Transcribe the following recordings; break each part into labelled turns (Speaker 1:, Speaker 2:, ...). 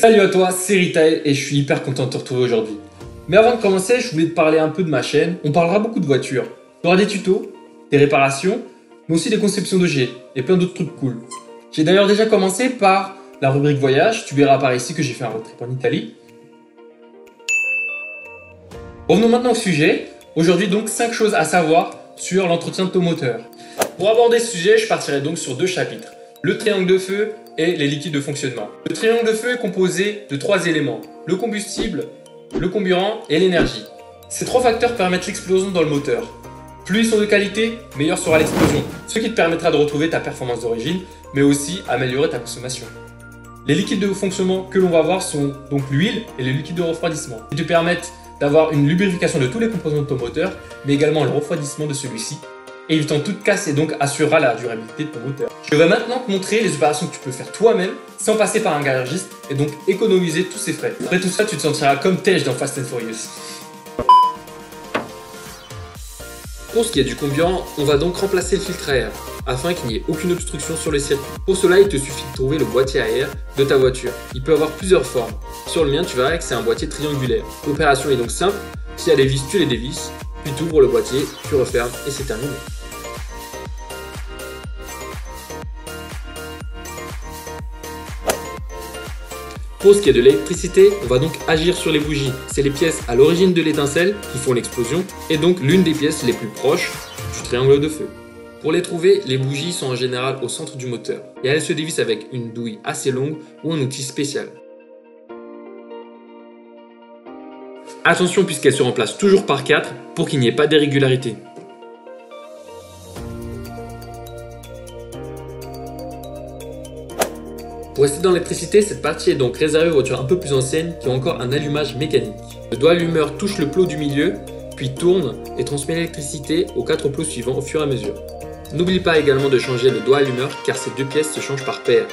Speaker 1: Salut à toi, c'est Ritail et je suis hyper content de te retrouver aujourd'hui. Mais avant de commencer, je voulais te parler un peu de ma chaîne. On parlera beaucoup de voitures. Tu auras des tutos, des réparations, mais aussi des conceptions G et plein d'autres trucs cool. J'ai d'ailleurs déjà commencé par la rubrique voyage. Tu verras par ici que j'ai fait un road trip en Italie. Revenons maintenant au sujet. Aujourd'hui donc 5 choses à savoir sur l'entretien de ton moteur. Pour aborder ce sujet, je partirai donc sur deux chapitres. Le triangle de feu et les liquides de fonctionnement. Le triangle de feu est composé de trois éléments. Le combustible, le comburant et l'énergie. Ces trois facteurs permettent l'explosion dans le moteur. Plus ils sont de qualité, meilleure sera l'explosion, ce qui te permettra de retrouver ta performance d'origine, mais aussi améliorer ta consommation. Les liquides de fonctionnement que l'on va voir sont donc l'huile et les liquides de refroidissement, qui te permettent d'avoir une lubrification de tous les composants de ton moteur, mais également le refroidissement de celui-ci, évitant toute casse et donc assurera la durabilité de ton moteur. Je vais maintenant te montrer les opérations que tu peux faire toi-même sans passer par un garagiste et donc économiser tous ces frais. Après tout ça, tu te sentiras comme Tej dans Fast and Furious. Pour ce qui est du combiant, on va donc remplacer le filtre à air afin qu'il n'y ait aucune obstruction sur le circuit. Pour cela, il te suffit de trouver le boîtier à air de ta voiture. Il peut avoir plusieurs formes. Sur le mien, tu verras que c'est un boîtier triangulaire. L'opération est donc simple. Si a des vis, tu les dévisses, puis tu ouvres le boîtier, tu refermes et c'est terminé. Pour ce qui est de l'électricité, on va donc agir sur les bougies. C'est les pièces à l'origine de l'étincelle qui font l'explosion et donc l'une des pièces les plus proches du triangle de feu. Pour les trouver, les bougies sont en général au centre du moteur et elles se dévissent avec une douille assez longue ou un outil spécial. Attention puisqu'elles se remplacent toujours par 4 pour qu'il n'y ait pas d'irrégularité. Pour rester dans l'électricité, cette partie est donc réservée aux voitures un peu plus anciennes qui ont encore un allumage mécanique. Le doigt allumeur touche le plot du milieu, puis tourne et transmet l'électricité aux quatre plots suivants au fur et à mesure. N'oublie pas également de changer le doigt allumeur car ces deux pièces se changent par paire.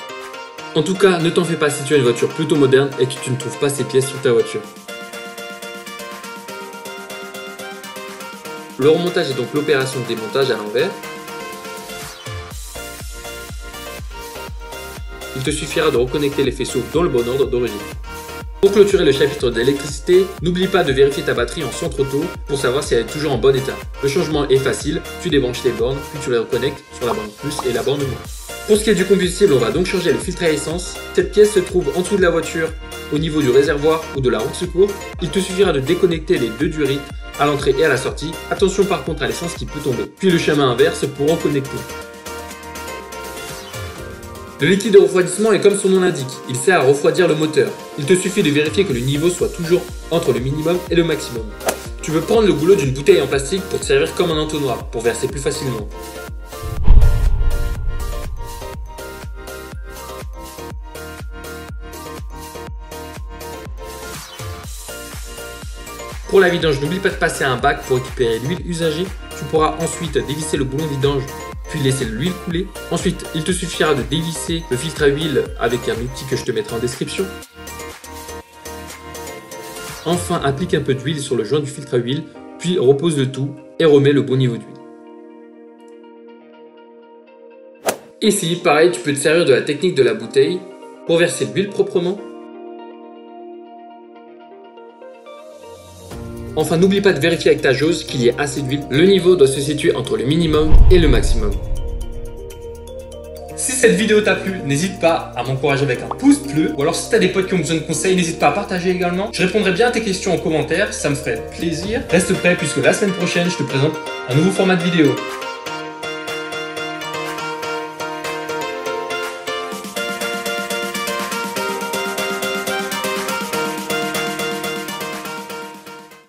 Speaker 1: En tout cas, ne t'en fais pas si tu as une voiture plutôt moderne et que tu ne trouves pas ces pièces sur ta voiture. Le remontage est donc l'opération de démontage à l'envers il te suffira de reconnecter les faisceaux dans le bon ordre d'origine. Pour clôturer le chapitre d'électricité, n'oublie pas de vérifier ta batterie en centre auto pour savoir si elle est toujours en bon état. Le changement est facile, tu débranches les bornes, puis tu les reconnectes sur la borne plus et la borne moins. Pour ce qui est du combustible, on va donc changer le filtre à essence. Cette pièce se trouve en dessous de la voiture, au niveau du réservoir ou de la roue de secours. Il te suffira de déconnecter les deux durites à l'entrée et à la sortie. Attention par contre à l'essence qui peut tomber. Puis le chemin inverse pour reconnecter. Le liquide de refroidissement est comme son nom l'indique, il sert à refroidir le moteur. Il te suffit de vérifier que le niveau soit toujours entre le minimum et le maximum. Tu peux prendre le goulot d'une bouteille en plastique pour te servir comme un entonnoir, pour verser plus facilement. Pour la vidange, n'oublie pas de passer un bac pour récupérer l'huile usagée. Tu pourras ensuite dévisser le boulon vidange puis laisser l'huile couler. Ensuite, il te suffira de dévisser le filtre à huile avec un outil que je te mettrai en description. Enfin, applique un peu d'huile sur le joint du filtre à huile, puis repose le tout et remets le bon niveau d'huile. Ici, pareil, tu peux te servir de la technique de la bouteille pour verser l'huile proprement. Enfin, n'oublie pas de vérifier avec ta jauge qu'il y ait assez d'huile. Le niveau doit se situer entre le minimum et le maximum. Si cette vidéo t'a plu, n'hésite pas à m'encourager avec un pouce bleu. Ou alors si t'as des potes qui ont besoin de conseils, n'hésite pas à partager également. Je répondrai bien à tes questions en commentaire, ça me ferait plaisir. Reste prêt puisque la semaine prochaine, je te présente un nouveau format de vidéo.